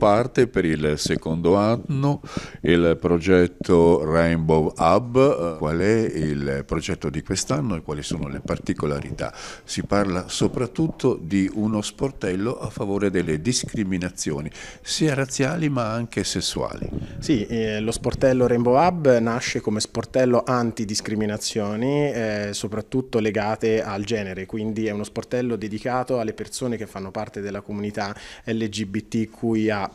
parte per il secondo anno il progetto Rainbow Hub. Qual è il progetto di quest'anno e quali sono le particolarità? Si parla soprattutto di uno sportello a favore delle discriminazioni, sia razziali ma anche sessuali. Sì, eh, lo sportello Rainbow Hub nasce come sportello antidiscriminazioni, eh, soprattutto legate al genere, quindi è uno sportello dedicato alle persone che fanno parte della comunità LGBTQIA+,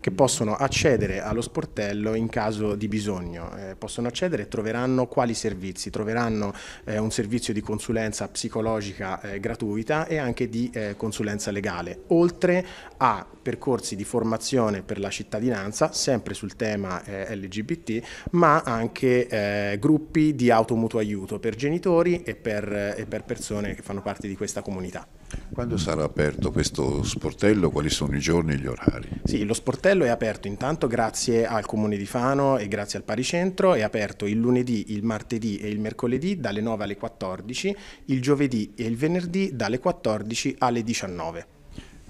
che possono accedere allo sportello in caso di bisogno. Eh, possono accedere e troveranno quali servizi? Troveranno eh, un servizio di consulenza psicologica eh, gratuita e anche di eh, consulenza legale, oltre a percorsi di formazione per la cittadinanza, sempre sul tema eh, LGBT, ma anche eh, gruppi di automutuo aiuto per genitori e per, e per persone che fanno parte di questa comunità. Quando sarà aperto questo sportello? Quali sono i giorni e gli orari? Sì, lo sportello è aperto intanto grazie al Comune di Fano e grazie al Paricentro, è aperto il lunedì, il martedì e il mercoledì dalle 9 alle 14, il giovedì e il venerdì dalle 14 alle 19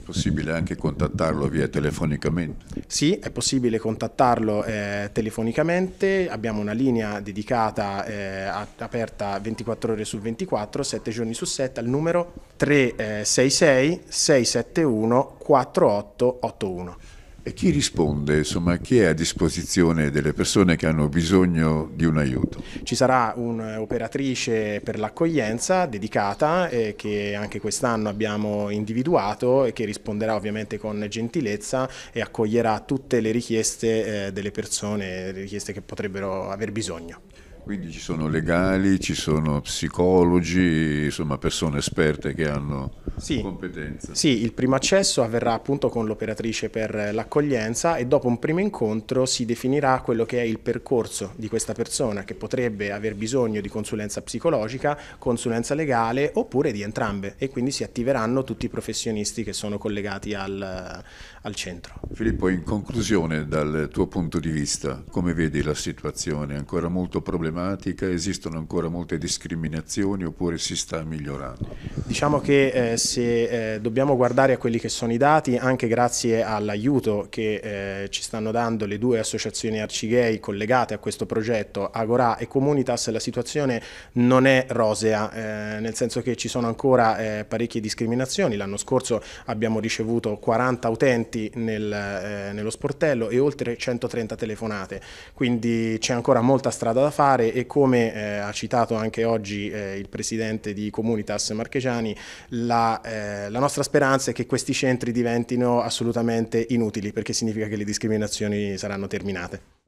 possibile anche contattarlo via telefonicamente? Sì, è possibile contattarlo eh, telefonicamente, abbiamo una linea dedicata eh, aperta 24 ore su 24, 7 giorni su 7 al numero 366 671 4881. E chi risponde, insomma, chi è a disposizione delle persone che hanno bisogno di un aiuto? Ci sarà un'operatrice per l'accoglienza dedicata eh, che anche quest'anno abbiamo individuato e che risponderà ovviamente con gentilezza e accoglierà tutte le richieste eh, delle persone, le richieste che potrebbero aver bisogno. Quindi ci sono legali, ci sono psicologi, insomma persone esperte che hanno sì. competenza. Sì, il primo accesso avverrà appunto con l'operatrice per l'accoglienza e dopo un primo incontro si definirà quello che è il percorso di questa persona che potrebbe aver bisogno di consulenza psicologica, consulenza legale oppure di entrambe e quindi si attiveranno tutti i professionisti che sono collegati al, al centro. Filippo, in conclusione dal tuo punto di vista, come vedi la situazione? È ancora molto problematica? Esistono ancora molte discriminazioni oppure si sta migliorando? Diciamo che eh, se eh, dobbiamo guardare a quelli che sono i dati, anche grazie all'aiuto che eh, ci stanno dando le due associazioni arcigay collegate a questo progetto, Agora e Comunitas, la situazione non è rosea, eh, nel senso che ci sono ancora eh, parecchie discriminazioni. L'anno scorso abbiamo ricevuto 40 utenti nel, eh, nello sportello e oltre 130 telefonate, quindi c'è ancora molta strada da fare e come ha citato anche oggi il presidente di Comunitas Marchegiani, la eh, la nostra speranza è che questi centri diventino assolutamente inutili perché significa che le discriminazioni saranno terminate.